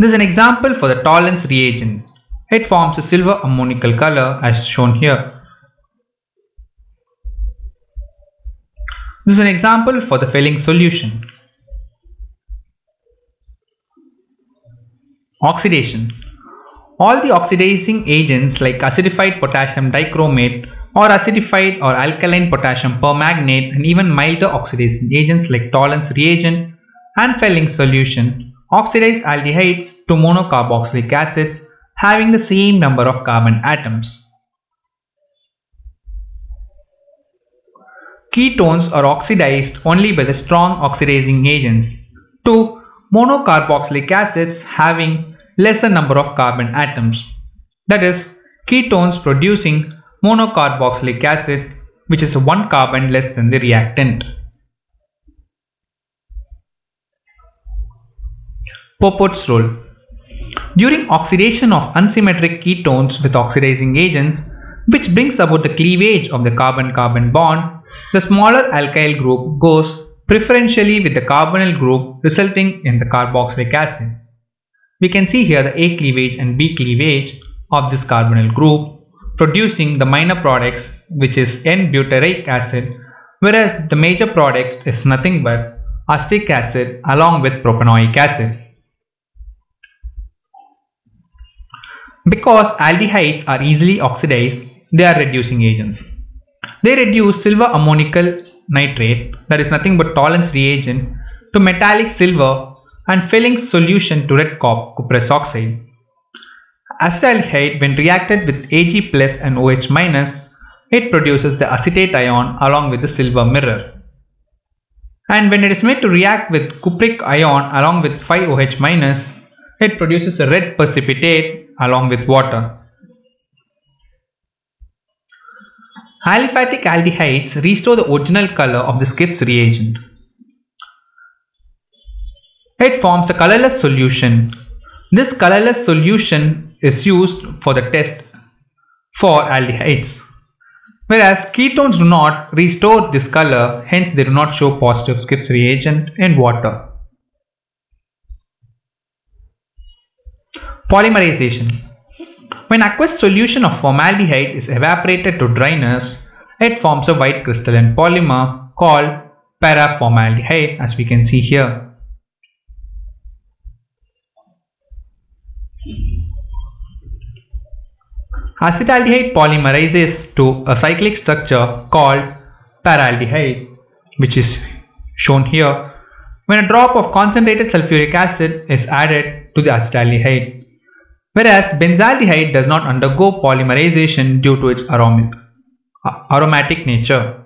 This is an example for the Tollens reagent. It forms a silver ammoniacal color as shown here. This is an example for the Fehling solution. Oxidation. All the oxidizing agents like acidified potassium dichromate or acidified or alkaline potassium permanganate and even milder oxidizing agents like Tollens reagent and Fehling solution oxidize aldehydes to monocarboxylic acids having the same number of carbon atoms. Ketones are oxidized only by the strong oxidizing agents to monocarboxylic acids having lesser number of carbon atoms. That is, ketones producing monocarboxylic acid which is one carbon less than the reactant. Popoff's rule During oxidation of unsymmetric ketones with oxidizing agents which brings about the cleavage of the carbon-carbon bond, the smaller alkyl group goes preferentially with the carbonyl group resulting in the carboxylic acid. We can see here the A cleavage and B cleavage of this carbonyl group producing the minor products which is N-butyric acid whereas the major product is nothing but acetic acid along with propanoic acid. Because aldehydes are easily oxidized, they are reducing agents. They reduce silver ammoniacal nitrate, that is nothing but Tollens reagent, to metallic silver and Fehling solution to red cuprous oxide. Acetaldehyde when reacted with Ag plus and OH minus, it produces the acetate ion along with the silver mirror. And when it is made to react with cupric ion along with 5OH minus, it produces a red precipitate along with water. Aliphatic aldehydes restore the original color of the Schiff's reagent. It forms a colorless solution. This colorless solution is used for the test for aldehydes. Whereas ketones do not restore this color, hence they do not show positive Schiff's reagent in water. Polymerization When aqueous solution of formaldehyde is evaporated to dryness, it forms a white crystalline polymer called paraformaldehyde as we can see here. Acetaldehyde polymerizes to a cyclic structure called paraldehyde which is shown here when a drop of concentrated sulfuric acid is added to the acetaldehyde whereas benzaldehyde does not undergo polymerization due to its aromatic nature.